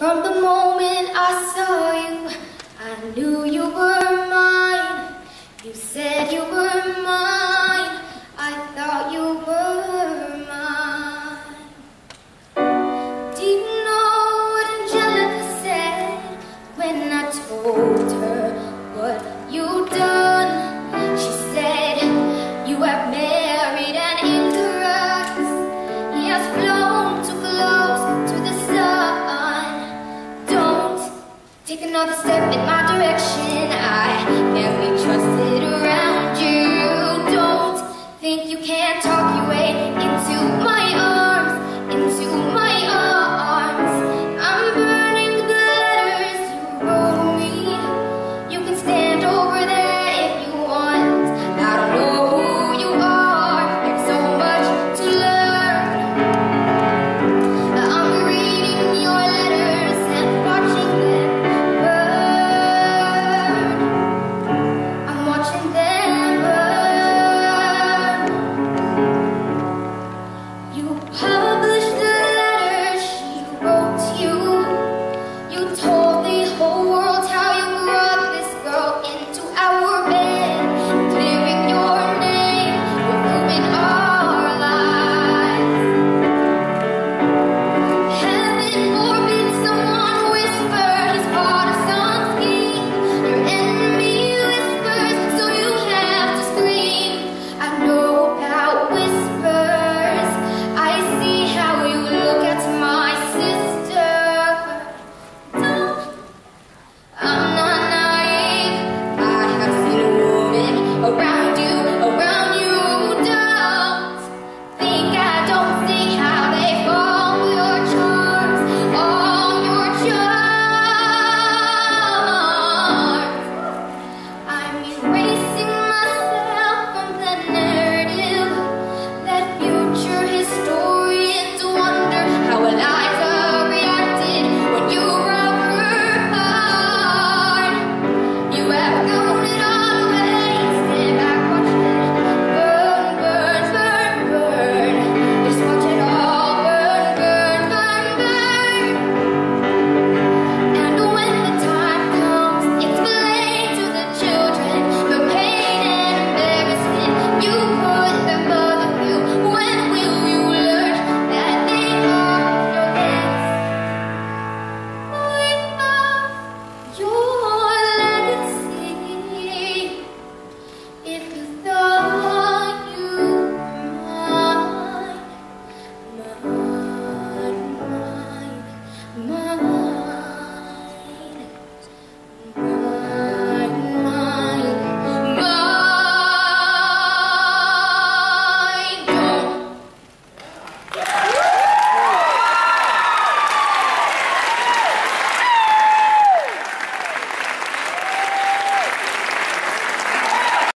From the moment I saw you, I knew you were mine. You said you were mine. I thought you were mine. Do you know what Angelica said when I told her? Take another step in my direction. I